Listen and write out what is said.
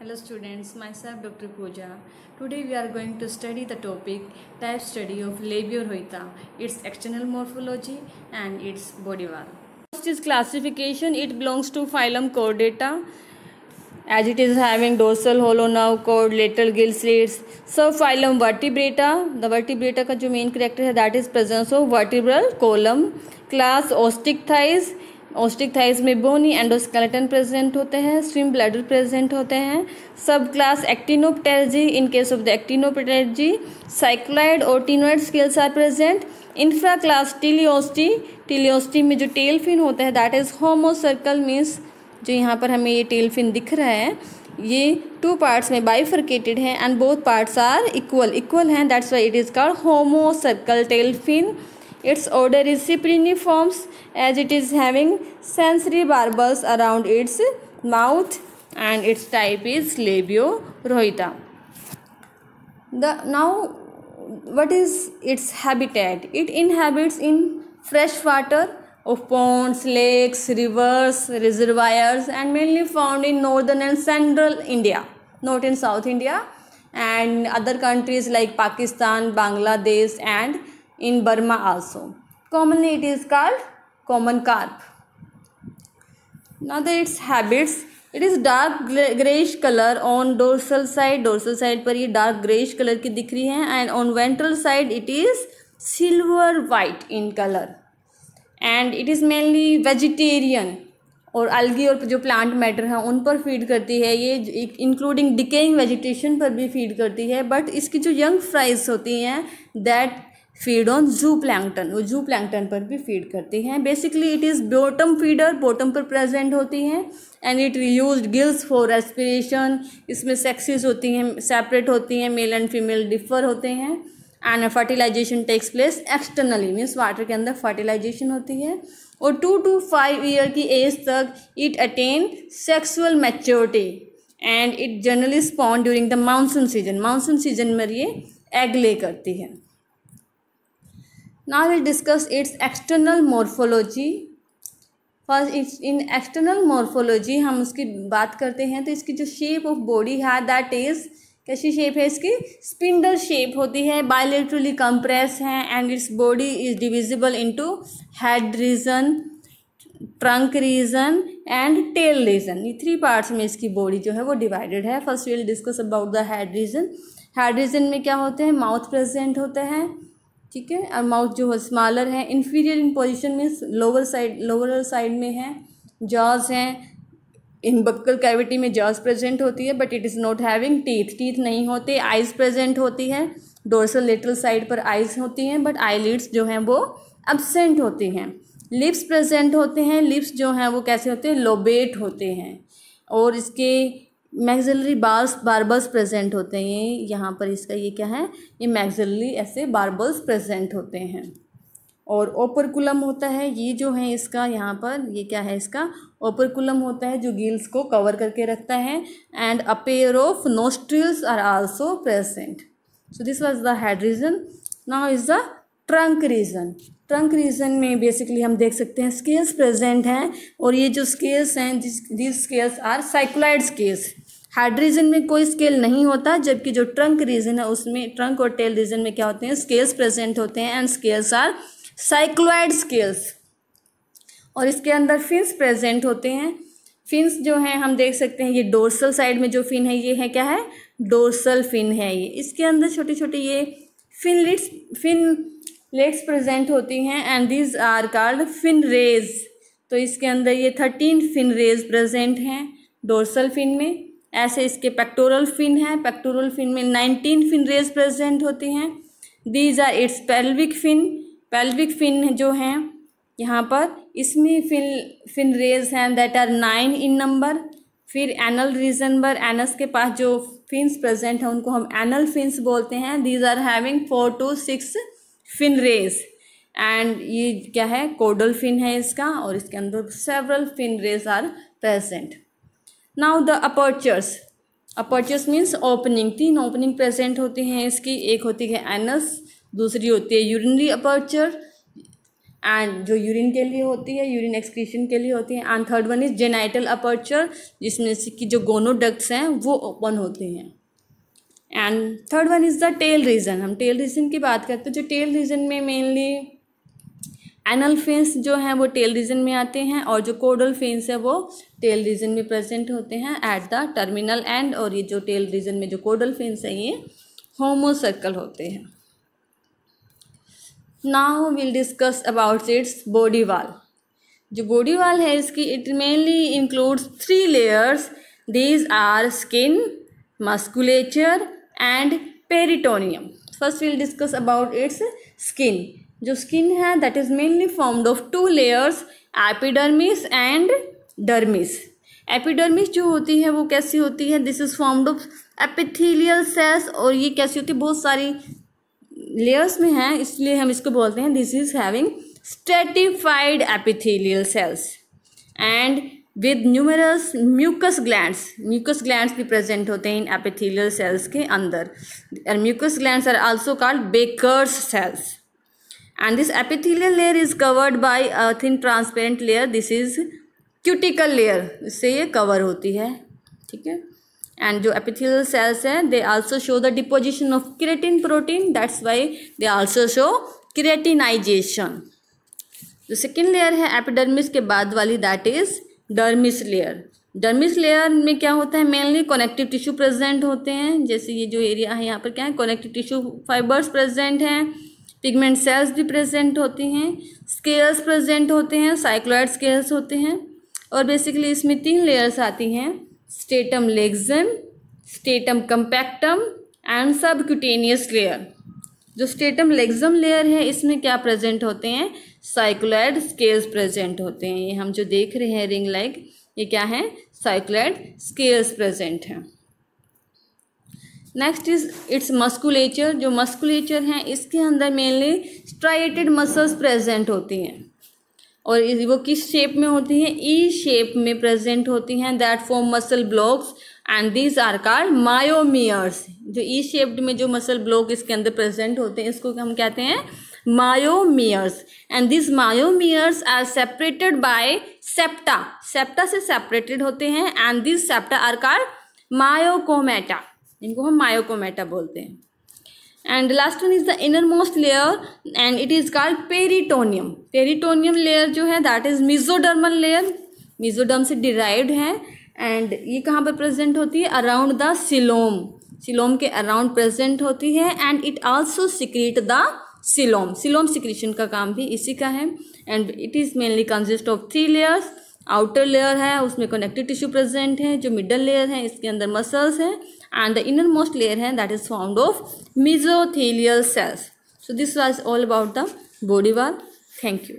Hello students, myself Dr. Pooja. Today we are going to study the topic type study of Labiorhoita, its external morphology and its body wall. First is classification, it belongs to phylum Chordata as it is having dorsal hollow nerve cord, lateral gill slits. Subphylum Vertebrata, the vertebrata का जो main character है that is presence of vertebral column. Class Osteichthyes Osteichthyes में bony endoskeleton present होते हैं swim bladder present होते हैं सब class Actinopterygii in case of the Actinopterygii cycloid और ctenoid scales are present infra class Teleostei Teleostei में जो tail fin होता है that is homocercal means जो यहाँ पर हमें ये टेल फिन दिख रहा है, ये टू पार्ट्स में बाइफर्केटेड है and both parts are equal equal हैं that's why it is called homocercal tail fin its odor is cypriniforms as it is having sensory barbels around its mouth and its type is labiorhoita the now what is its habitat? It inhabits in fresh water of ponds lakes rivers reservoirs and mainly found in northern and central india not in south india and other countries like pakistan bangladesh and in Burma also. Commonly it is called common carp. Now the its habits it is dark grayish color on dorsal side dorsal side पर ये dark grayish color की दिख रही है and on ventral side it is silver white in color and it is mainly vegetarian और अलगी और जो plant matter हैं उन पर फ़ीड करती है ये इंक्लूडिंग डिकेइंग वेजिटेशन पर भी फ़ीड करती है बट इसकी जो यंग फ्राइज होती हैं that feed on zooplankton वो जू प्लैंगटन पर भी फ़ीड करती हैं. Basically it is bottom feeder bottom पर प्रेजेंट होती हैं and it use gills for respiration इसमें सेक्सेस होती हैं सेपरेट होती हैं मेल एंड फीमेल डिफर होते हैं and fertilization takes place externally means water के अंदर फर्टिलाइजेशन होती है. और टू टू फाइव ईयर की एज तक it attain sexual maturity and it generally spawned during the monsoon season monsoon season में ये एग ले करती है. Now we'll discuss its external morphology. First its in external morphology हम उसकी बात करते हैं तो इसकी जो शेप ऑफ़ बॉडी है दैट इज़ कैसी शेप है इसकी? स्पिंडल शेप होती है बायोलेटरली कंप्रेस है and its body is divisible into head region trunk region and tail region ये थ्री पार्ट्स में इसकी बॉडी जो है, वो डिवाइडेड है. First will discuss about the head region head region में क्या होते हैं? माउथ प्रेजेंट होता है. ठीक है? और माउथ जो है स्मॉलर है inferior in position means lower side lower side में है जॉज हैं इन बक्कल कैविटी में जॉज प्रेजेंट होती है but it is not having teeth teeth नहीं होते आइज़ प्रेजेंट होती है डोर्सल लेटरल साइड पर आइज़ होती हैं बट आई लिड्स जो हैं वो अबसेंट होती हैं. लिप्स प्रेजेंट होते हैं लिप्स जो हैं वो कैसे होते हैं? लोबेट होते हैं. और इसके मैगजलरी बार्स बार्बल्स प्रेजेंट होते हैं। ये यहाँ पर इसका ये क्या है? ये मैगजलरी ऐसे बार्बल्स प्रेजेंट होते हैं। और ओपरकुलम होता है। ये जो है इसका यहाँ पर, ये क्या है इसका? ओपरकुलम होता है जो गिल्स को कवर करके रखता है। And a pair of nostrils are also present so this was the head region now is the trunk region trunk region में बेसिकली हम देख सकते हैं स्केल्स प्रेजेंट हैं और ये जो स्केल्स हैं this scales are cycloid scales head region में कोई स्केल नहीं होता, जबकि जो ट्रंक रीजन है, उसमें ट्रंक और टेल रीजन में क्या होते हैं? स्केल्स प्रेजेंट होते हैं and scales are cycloid scales और इसके अंदर फिन्स प्रेजेंट होते हैं। फिन्स जो हैं, हम देख सकते हैं ये डोर्सल साइड में जो फिन है, ये है क्या है? डोर्सल फिन है ये। इसके अंदर छोटे छोटे ये finlets finlets present होती हैं and these are called fin rays तो इसके अंदर ये थर्टीन फिन रेज प्रेजेंट हैं डोर्सल फिन में. ऐसे इसके पेक्टोरल फिन है पेक्टोरल फिन में नाइनटीन फिन रेज प्रेजेंट होती हैं. These are its pelvic fin pelvic fin जो हैं, यहाँ पर इसमें फिन फिन रेज हैं that are nine in number फिर एनल रीजन पर एनस के पास जो फिन्स प्रेजेंट हैं, उनको हम एनल फिन्स बोलते हैं. These are having four to six fin rays and ये क्या है? कोडल फिन है इसका और इसके अंदर several fin rays are present now the apertures apertures means opening तीन ओपनिंग प्रेजेंट होती हैं इसकी. एक होती है एनस दूसरी होती है यूरिनरी अपर्चर एंड जो यूरिन के लिए होती है यूरिन एक्सक्रीशन के लिए होती है and third one is genital aperture जिसमें से कि जो गोनोडक्ट्स हैं, वो ओपन होते हैं. And third one is the tail region हम टेल रीजन की बात करते हैं, जो टेल रीजन में मेनली एनल फेंस जो हैं, वो टेल रीजन में आते हैं और जो कोडल फेंस है, वो टेल रीजन में प्रेजेंट होते हैं एट द टर्मिनल एंड और ये जो टेल रीजन में जो कोडल फेंस है, ये होमोसर्कल होते हैं। Now will discuss about its body wall जो बॉडी वाल है, इसकी it mainly includes three layers these are skin musculature and peritoneum first will discuss about its skin जो स्किन है that is mainly formed of two layers epidermis and dermis epidermis जो होती है, वो कैसी होती है? This is formed of epithelial cells और ये कैसी होती है? बहुत सारी लेयर्स में है, इसलिए हम इसको बोलते हैं. This is having stratified epithelial cells and with numerous mucus glands mucus glands भी प्रेजेंट होते हैं इन एपिथेलियल सेल्स के अंदर. And mucus glands are also called bakers cells and this epithelial layer is covered by a thin transparent layer this is cuticle layer इससे ये cover होती है. ठीक है? एंड जो एपिथेलियल सेल्स हैं they also show the deposition of keratin protein that's why they also show keratinization जो second layer है एपिडर्मिस के बाद वाली that is dermis layer. Dermis layer में क्या होता है? मेनली कनेक्टिव टिश्यू प्रेजेंट होते हैं। जैसे ये जो एरिया है, यहाँ पर क्या है? कनेक्टिव टिश्यू फाइबर्स प्रेजेंट हैं। पिगमेंट सेल्स भी प्रेजेंट होती हैं। स्केल्स प्रेजेंट होते हैं। साइक्लॉइड स्केल्स होते हैं। और बेसिकली इसमें तीन लेयर्स आती हैं। Stratum laxum stratum compactum and subcutaneous layer जो स्टेटम लेग्जम लेयर है, इसमें क्या प्रेजेंट होते हैं? साइक्लॉइड स्केल्स प्रेजेंट होते हैं। ये हम जो देख रहे हैं रिंग लाइक ये क्या है? साइक्लॉइड स्केल्स प्रेजेंट हैं। नेक्स्ट इज़ इट्स मस्कुलेचर जो मस्कुलेचर हैं, इसके अंदर मेनली स्ट्राइटेड मसल्स प्रेजेंट होती हैं। और वो किस शेप में होती हैं? ई शेप में प्रेजेंट होती हैं। That form muscle blocks and these are called myomeres जो ई शेप्ड में जो मसल ब्लॉक इसके अंदर प्रेजेंट होते हैं, इसको हम कहते हैं myomeres. And this myomeres are separated by septa septa से सेपरेटेड होते हैं and this septa are called myocommata इनको हम मायोकोमेटा बोलते हैं। And last one is the innermost layer and it is called peritoneum peritoneum layer जो है that is mesodermal layer mesoderm से डिराइव्ड है एंड ये कहाँ पर प्रेजेंट होती है? अराउंड द सिलोम सिलोम के अराउंड प्रेजेंट होती है and it also secrete the coelom coelom secretion का काम भी इसी का है. And it is mainly consist of three layers outer layer है, उसमें कनेक्टिव टिश्यू प्रेजेंट है, जो मिडल लेयर है, इसके अंदर मसल्स हैं. And the inner most layer है that is found of mesothelial cells so this was all about the body wall thank you